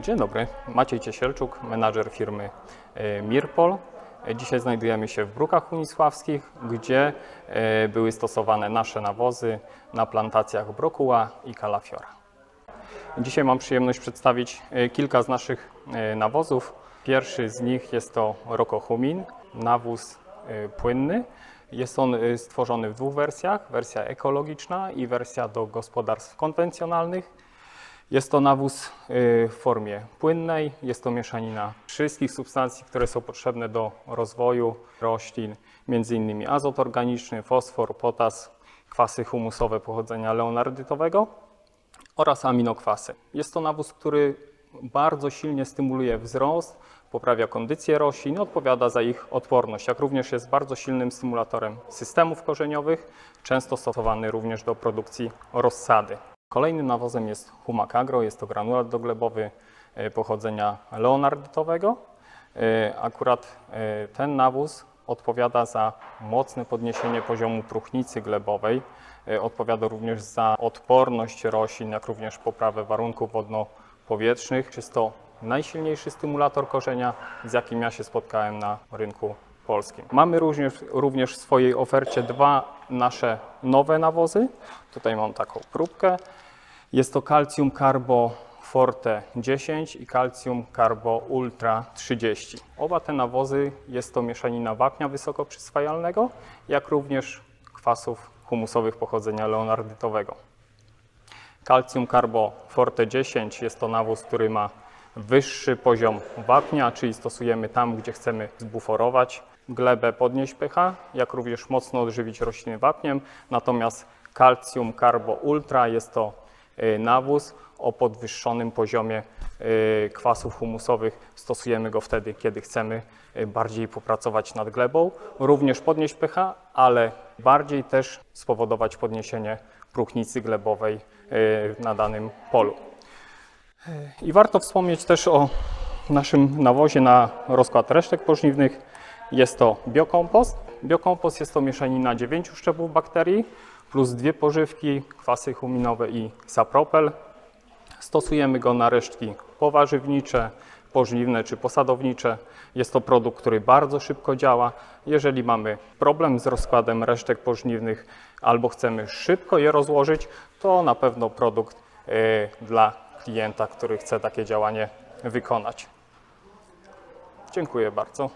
Dzień dobry, Maciej Ciesielczuk, menadżer firmy e, Mirpol. E, Dzisiaj znajdujemy się w Brukach Unisławskich, gdzie e, były stosowane nasze nawozy na plantacjach brokuła i kalafiora. Dzisiaj mam przyjemność przedstawić e, kilka z naszych e, nawozów. Pierwszy z nich jest to Rokohumin, nawóz e, płynny. Jest on e, stworzony w dwóch wersjach, wersja ekologiczna i wersja do gospodarstw konwencjonalnych. Jest to nawóz y, w formie płynnej, jest to mieszanina wszystkich substancji, które są potrzebne do rozwoju roślin, m.in. azot organiczny, fosfor, potas, kwasy humusowe pochodzenia leonardytowego oraz aminokwasy. Jest to nawóz, który bardzo silnie stymuluje wzrost, poprawia kondycję roślin, odpowiada za ich odporność, jak również jest bardzo silnym stymulatorem systemów korzeniowych, często stosowany również do produkcji rozsady. Kolejnym nawozem jest Humac Agro, jest to granulat doglebowy e, pochodzenia leonardytowego. E, Akurat e, ten nawóz odpowiada za mocne podniesienie poziomu próchnicy glebowej, odpowiada również za odporność roślin, jak również poprawę warunków wodno-powietrznych. Jest to najsilniejszy stymulator korzenia, z jakim ja się spotkałem na rynku polskim. Mamy również, również w swojej ofercie dwa nasze nowe nawozy. Tutaj mam taką próbkę. Jest to Calcium Carbo Forte 10 i Calcium Carbo Ultra 30. Oba te nawozy jest to mieszanina wapnia wysokoprzyswajalnego, jak również kwasów humusowych pochodzenia leonardytowego. Calcium Carbo Forte 10 jest to nawóz, który ma wyższy poziom wapnia, czyli stosujemy tam, gdzie chcemy zbuforować glebę, podnieść pH, jak również mocno odżywić rośliny wapniem. Natomiast Calcium Carbo Ultra jest to y, nawóz o podwyższonym poziomie y, kwasów humusowych. Stosujemy go wtedy, kiedy chcemy y, bardziej popracować nad glebą, również podnieść pH, ale bardziej też spowodować podniesienie próchnicy glebowej na danym polu. I warto wspomnieć też o naszym nawozie na rozkład resztek pożniwnych. Jest to biokompost. Biokompost jest to mieszanina dziewięciu szczepów bakterii plus dwie pożywki, kwasy huminowe i sapropel. Stosujemy go na resztki powarzywnicze, pożniwne czy posadownicze. Jest to produkt, który bardzo szybko działa. Jeżeli mamy problem z rozkładem resztek pożniwnych albo chcemy szybko je rozłożyć, to na pewno produkt y, dla klienta, który chce takie działanie wykonać. Dziękuję bardzo.